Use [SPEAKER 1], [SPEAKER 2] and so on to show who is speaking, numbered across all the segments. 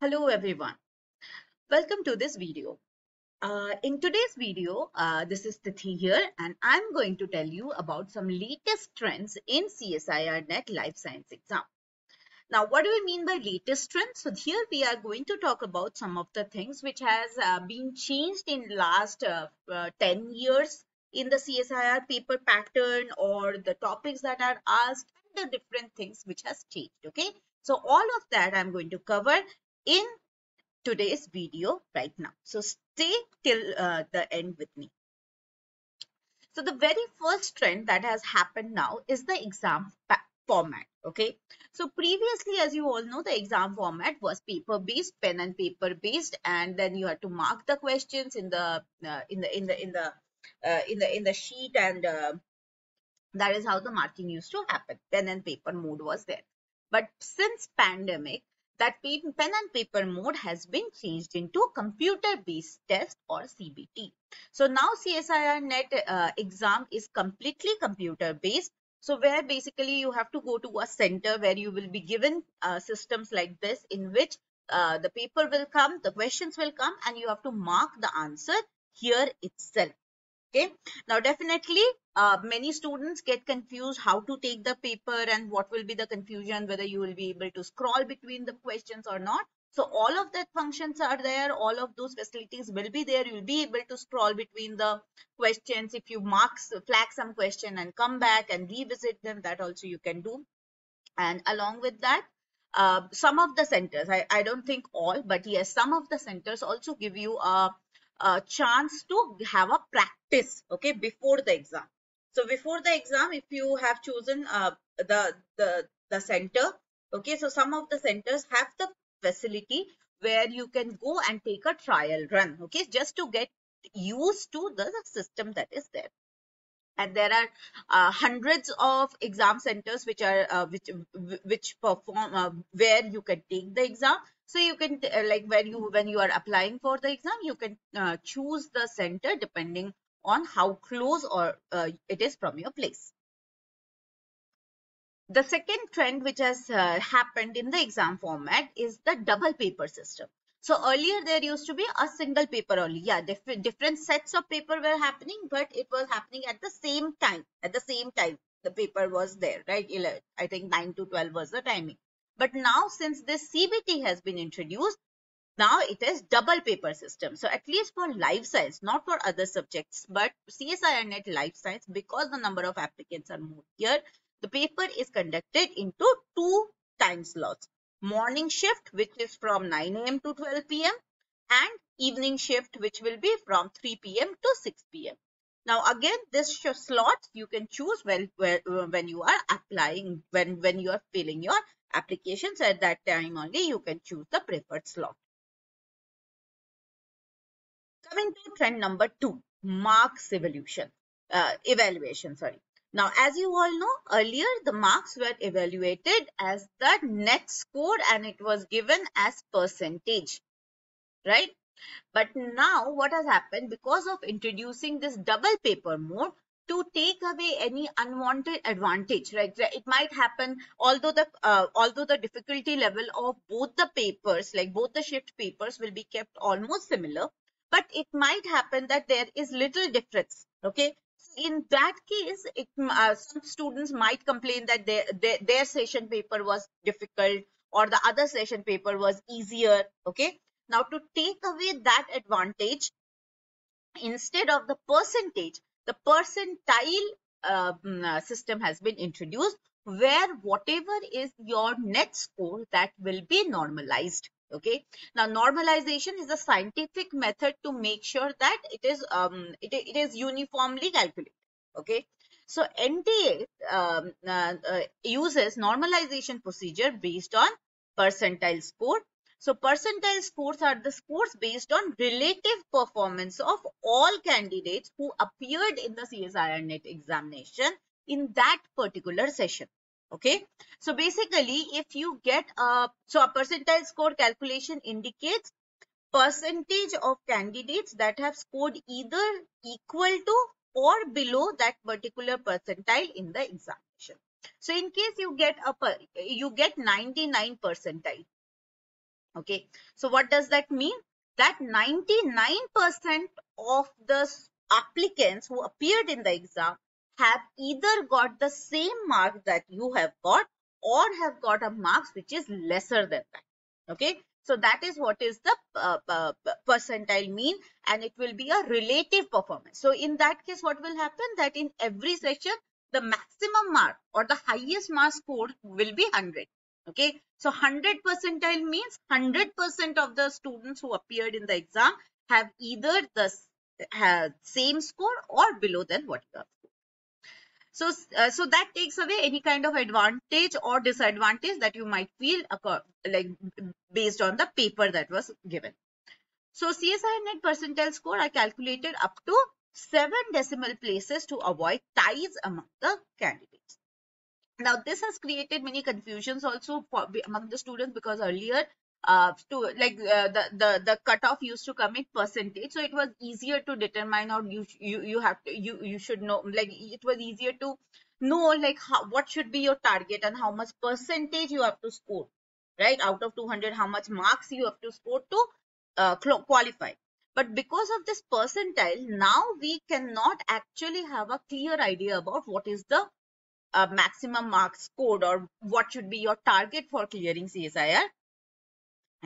[SPEAKER 1] Hello everyone. Welcome to this video. Uh, in today's video, uh, this is Tithi here and I'm going to tell you about some latest trends in CSIR NET Life Science exam. Now, what do we mean by latest trends? So here we are going to talk about some of the things which has uh, been changed in last uh, uh, 10 years in the CSIR paper pattern or the topics that are asked and the different things which has changed. Okay. So all of that I'm going to cover in today's video right now. So stay till uh, the end with me. So the very first trend that has happened now is the exam format. Okay. So previously, as you all know, the exam format was paper based, pen and paper based, and then you had to mark the questions in the uh, in the in the in the uh, in the in the sheet, and uh, that is how the marking used to happen. Pen and paper mode was there. But since pandemic, that pen and paper mode has been changed into computer based test or CBT. So now CSIR net uh, exam is completely computer based. So where basically you have to go to a center where you will be given uh, systems like this in which uh, the paper will come, the questions will come and you have to mark the answer here itself okay. Now definitely uh, many students get confused how to take the paper and what will be the confusion whether you will be able to scroll between the questions or not. So all of that functions are there. All of those facilities will be there. You'll be able to scroll between the questions. If you mark flag some question and come back and revisit them that also you can do. And along with that uh, some of the centers I, I don't think all but yes some of the centers also give you a a chance to have a practice okay before the exam. So before the exam if you have chosen uh, the the the center okay so some of the centers have the facility where you can go and take a trial run okay just to get used to the system that is there. And there are uh, hundreds of exam centers which are uh, which which perform uh, where you can take the exam so you can uh, like when you when you are applying for the exam you can uh, choose the center depending on how close or uh, it is from your place the second trend which has happened in the exam format is the double paper system so earlier there used to be a single paper only. Yeah, diff different sets of paper were happening, but it was happening at the same time. At the same time, the paper was there, right? 11, I think 9 to 12 was the timing. But now since this CBT has been introduced, now it is double paper system. So at least for life science, not for other subjects, but CSIR net life science, because the number of applicants are more here, the paper is conducted into two time slots morning shift which is from 9 a.m. to 12 p.m. and evening shift which will be from 3 p.m. to 6 p.m. Now again this slot you can choose when, when you are applying when when you are filling your applications at that time only you can choose the preferred slot. Coming to trend number two marks evolution uh, evaluation sorry now, as you all know, earlier the marks were evaluated as the net score and it was given as percentage, right? But now what has happened because of introducing this double paper mode to take away any unwanted advantage, right? It might happen although the uh, although the difficulty level of both the papers, like both the shift papers will be kept almost similar, but it might happen that there is little difference, okay? in that case, it, uh, some students might complain that their, their, their session paper was difficult or the other session paper was easier. Okay. Now to take away that advantage, instead of the percentage, the percentile uh, mm, uh, system has been introduced where whatever is your net score that will be normalized okay? Now normalization is a scientific method to make sure that it is um it, it is uniformly calculated okay? So nta um, uh, uh, uses normalization procedure based on percentile score so percentile scores are the scores based on relative performance of all candidates who appeared in the CSIR net examination in that particular session. Okay? So basically if you get a so a percentile score calculation indicates percentage of candidates that have scored either equal to or below that particular percentile in the examination. So in case you get a you get 99 percentile Okay, so what does that mean? That 99% of the applicants who appeared in the exam have either got the same mark that you have got or have got a marks which is lesser than that. Okay, so that is what is the uh, uh, percentile mean and it will be a relative performance. So in that case, what will happen that in every session, the maximum mark or the highest mark scored will be 100. Okay, so 100 percentile means 100% of the students who appeared in the exam have either the uh, same score or below than what you have so, uh, so that takes away any kind of advantage or disadvantage that you might feel like based on the paper that was given. So CSIR net percentile score are calculated up to seven decimal places to avoid ties among the candidates. Now this has created many confusions also for, among the students because earlier uh, to like uh, the the the cutoff used to come in percentage. So it was easier to determine or you you you have to you you should know like it was easier to know like how, what should be your target and how much percentage you have to score right? Out of 200 how much marks you have to score to uh, qualify. But because of this percentile now we cannot actually have a clear idea about what is the uh, maximum marks scored or what should be your target for clearing CSIR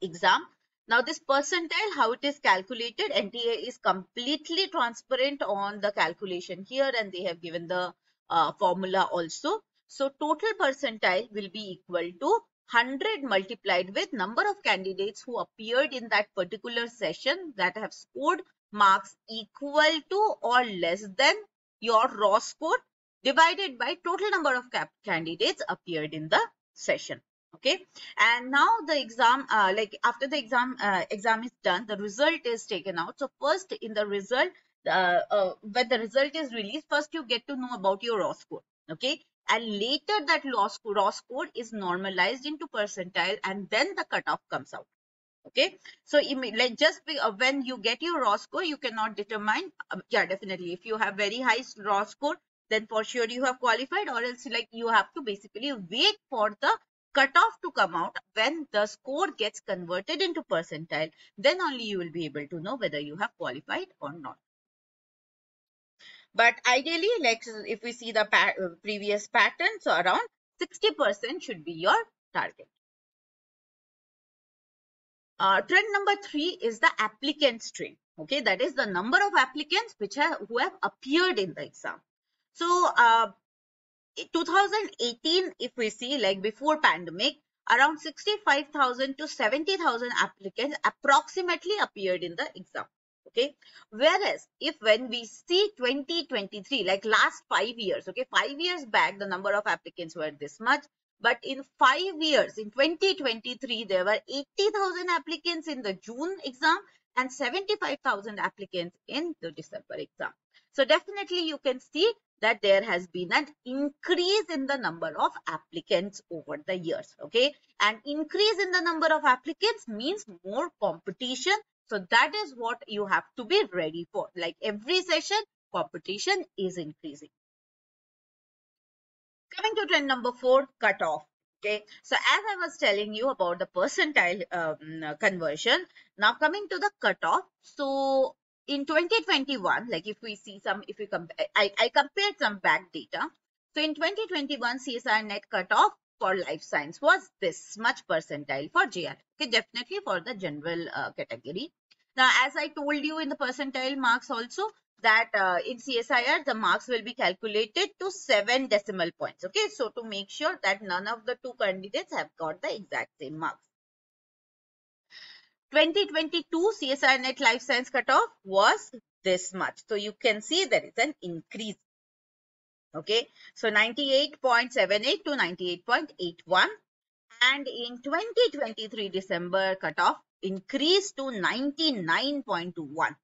[SPEAKER 1] exam. Now this percentile, how it is calculated, NTA is completely transparent on the calculation here and they have given the uh, formula also. So total percentile will be equal to 100 multiplied with number of candidates who appeared in that particular session that have scored marks equal to or less than your raw score divided by total number of candidates appeared in the session okay? And now the exam uh, like after the exam uh, exam is done the result is taken out. So first in the result uh, when the result is released first you get to know about your raw score okay? And later that raw score, raw score is normalized into percentile and then the cutoff comes out okay? So like just be, uh, when you get your raw score you cannot determine uh, yeah definitely. If you have very high raw score then for sure you have qualified or else like you have to basically wait for the cutoff to come out. When the score gets converted into percentile then only you will be able to know whether you have qualified or not. But ideally like if we see the pa uh, previous pattern so around 60% should be your target. Uh, trend number three is the applicant trend okay that is the number of applicants which have who have appeared in the exam so uh, 2018 if we see like before pandemic around 65,000 to 70,000 applicants approximately appeared in the exam okay? Whereas if when we see 2023 like last five years okay five years back the number of applicants were this much but in five years in 2023 there were 80,000 applicants in the June exam and 75,000 applicants in the December exam. So definitely you can see that there has been an increase in the number of applicants over the years. Okay. And increase in the number of applicants means more competition. So that is what you have to be ready for. Like every session, competition is increasing. Coming to trend number four, cutoff. Okay, so as I was telling you about the percentile um, conversion, now coming to the cutoff. So in 2021, like if we see some, if we compare, I, I compared some back data. So in 2021, CSIR net cutoff for life science was this much percentile for GR. Okay, definitely for the general uh, category. Now, as I told you in the percentile marks also, that uh, in CSIR, the marks will be calculated to seven decimal points. Okay, so to make sure that none of the two candidates have got the exact same marks. 2022 CSIR net life science cutoff was this much. So you can see there is an increase. Okay, so 98.78 to 98.81 and in 2023 December cutoff increased to 99.21.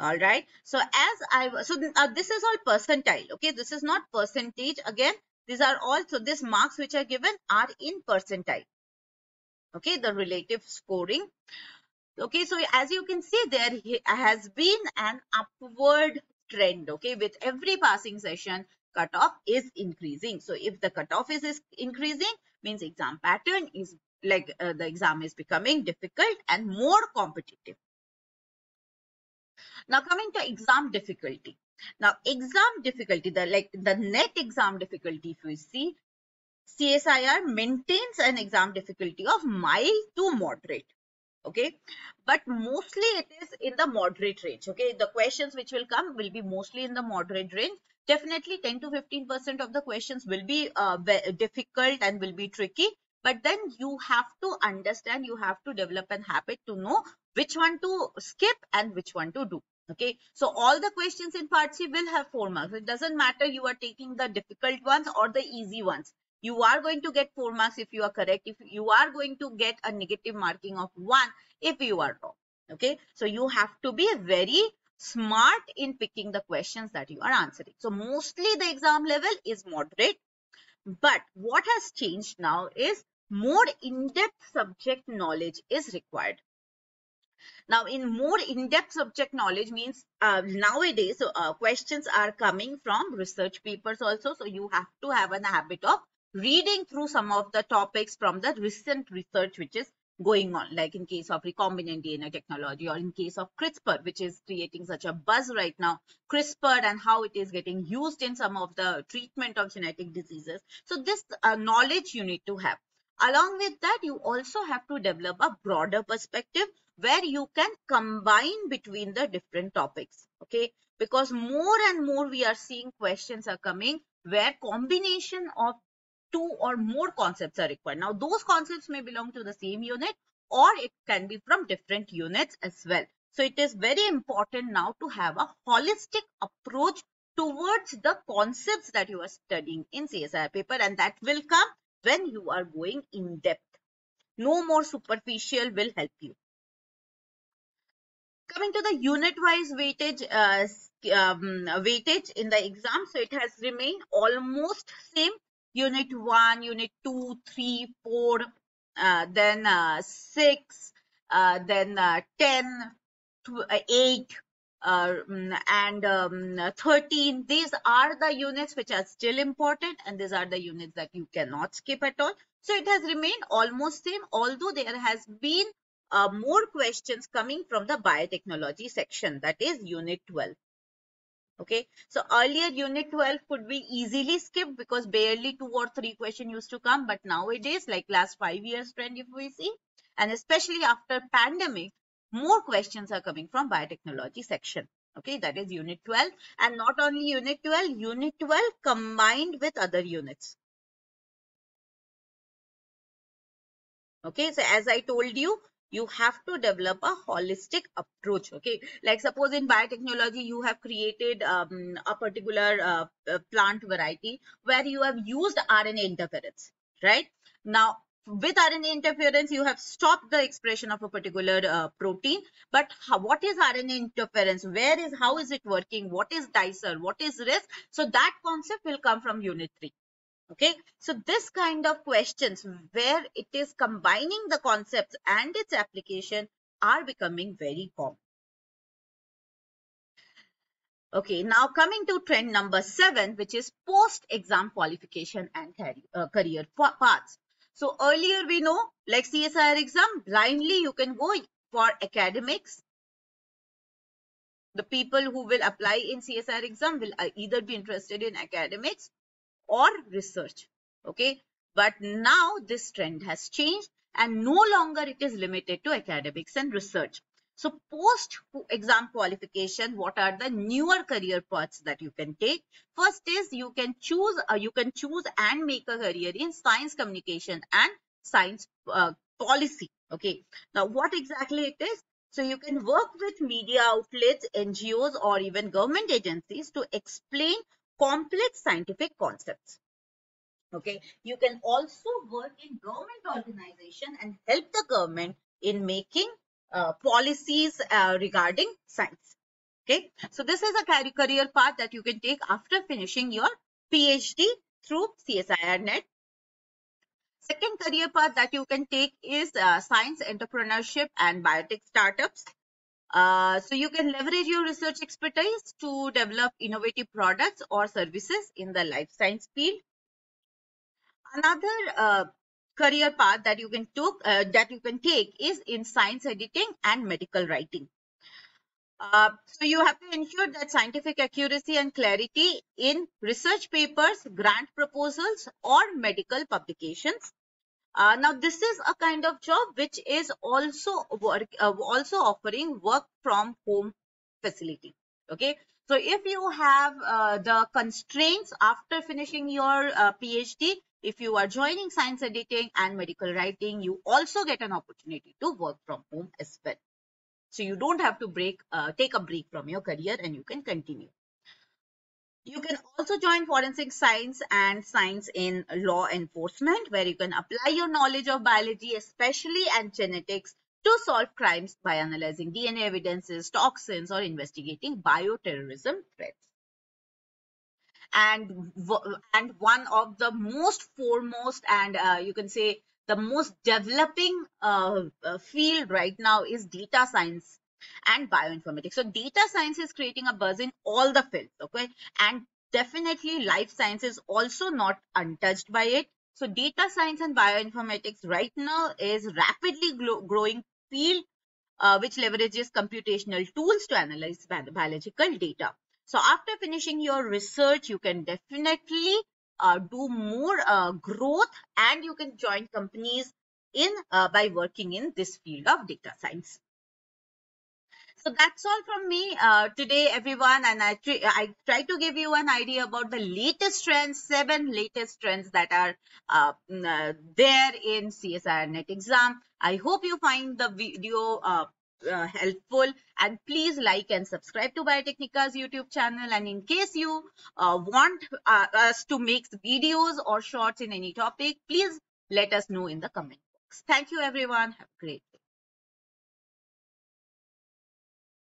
[SPEAKER 1] All right. So as I so uh, this is all percentile. Okay, this is not percentage again. These are all so these marks which are given are in percentile okay the relative scoring okay so as you can see there has been an upward trend okay with every passing session cutoff is increasing so if the cutoff is, is increasing means exam pattern is like uh, the exam is becoming difficult and more competitive. Now coming to exam difficulty. Now exam difficulty, the like the net exam difficulty, if you see, CSIR maintains an exam difficulty of mild to moderate. Okay, but mostly it is in the moderate range. Okay, the questions which will come will be mostly in the moderate range. Definitely 10 to 15 percent of the questions will be uh, difficult and will be tricky. But then you have to understand, you have to develop an habit to know which one to skip and which one to do okay so all the questions in part c will have four marks it doesn't matter you are taking the difficult ones or the easy ones you are going to get four marks if you are correct. If you are going to get a negative marking of one if you are wrong. Okay? So you have to be very smart in picking the questions that you are answering. So mostly the exam level is moderate. But what has changed now is more in-depth subject knowledge is required. Now, in more in-depth subject knowledge means uh, nowadays uh, questions are coming from research papers also. So you have to have an habit of reading through some of the topics from the recent research which is going on, like in case of recombinant DNA technology or in case of CRISPR, which is creating such a buzz right now, CRISPR and how it is getting used in some of the treatment of genetic diseases. So this uh, knowledge you need to have. Along with that, you also have to develop a broader perspective where you can combine between the different topics. Okay, because more and more we are seeing questions are coming where combination of two or more concepts are required. Now, those concepts may belong to the same unit or it can be from different units as well. So, it is very important now to have a holistic approach towards the concepts that you are studying in CSIR paper and that will come when you are going in depth. No more superficial will help you. Coming to the unit-wise weightage, uh, um, weightage in the exam, so it has remained almost same. Unit 1, Unit 2, 3, 4, uh, then uh, 6, uh, then uh, 10, uh, 8, uh, mm, and um, 13 these are the units which are still important and these are the units that you cannot skip at all. So it has remained almost same although there has been uh, more questions coming from the biotechnology section that is unit 12 okay? So earlier unit 12 could be easily skipped because barely two or three questions used to come. But nowadays like last five years trend if we see and especially after pandemic more questions are coming from biotechnology section. Okay? That is unit 12 and not only unit 12 unit 12 combined with other units. Okay? So as i told you you have to develop a holistic approach okay like suppose in biotechnology you have created um, a particular uh, plant variety where you have used rna interference right now with RNA interference, you have stopped the expression of a particular uh, protein. But how, what is RNA interference? Where is, how is it working? What is dicer? What is RISC? So that concept will come from unit 3. Okay, so this kind of questions where it is combining the concepts and its application are becoming very common. Okay, now coming to trend number seven, which is post-exam qualification and uh, career paths. So earlier we know like CSIR exam, blindly you can go for academics. The people who will apply in CSIR exam will uh, either be interested in academics or research. Okay. But now this trend has changed and no longer it is limited to academics and research. So post exam qualification, what are the newer career paths that you can take? First is you can choose, uh, you can choose and make a career in science communication and science uh, policy. Okay. Now what exactly it is? So you can work with media outlets, NGOs or even government agencies to explain complex scientific concepts. Okay. You can also work in government organization and help the government in making uh, policies uh, regarding science. Okay, so this is a career path that you can take after finishing your PhD through CSIR net. Second career path that you can take is uh, science entrepreneurship and biotech startups. Uh, so you can leverage your research expertise to develop innovative products or services in the life science field. Another uh, career path that you can took uh, that you can take is in science editing and medical writing. Uh, so you have to ensure that scientific accuracy and clarity in research papers, grant proposals, or medical publications. Uh, now, this is a kind of job which is also work, uh, also offering work from home facility. Okay, so if you have uh, the constraints after finishing your uh, PhD, if you are joining science editing and medical writing, you also get an opportunity to work from home as well. So you don't have to break, uh, take a break from your career and you can continue. You can also join forensic science and science in law enforcement, where you can apply your knowledge of biology, especially and genetics, to solve crimes by analyzing DNA evidences, toxins, or investigating bioterrorism threats. And, and one of the most foremost and uh, you can say the most developing uh, uh, field right now is data science and bioinformatics. So data science is creating a buzz in all the fields, okay? And definitely life science is also not untouched by it. So data science and bioinformatics right now is rapidly growing field uh, which leverages computational tools to analyze biological data. So after finishing your research, you can definitely uh, do more uh, growth and you can join companies in uh, by working in this field of data science. So that's all from me uh, today, everyone. And I, I try to give you an idea about the latest trends, seven latest trends that are uh, uh, there in CSIR NET exam. I hope you find the video uh, uh, helpful and please like and subscribe to Biotecnika's YouTube channel and in case you uh, want us to make videos or shorts in any topic please let us know in the comment box. Thank you everyone. Have a great day.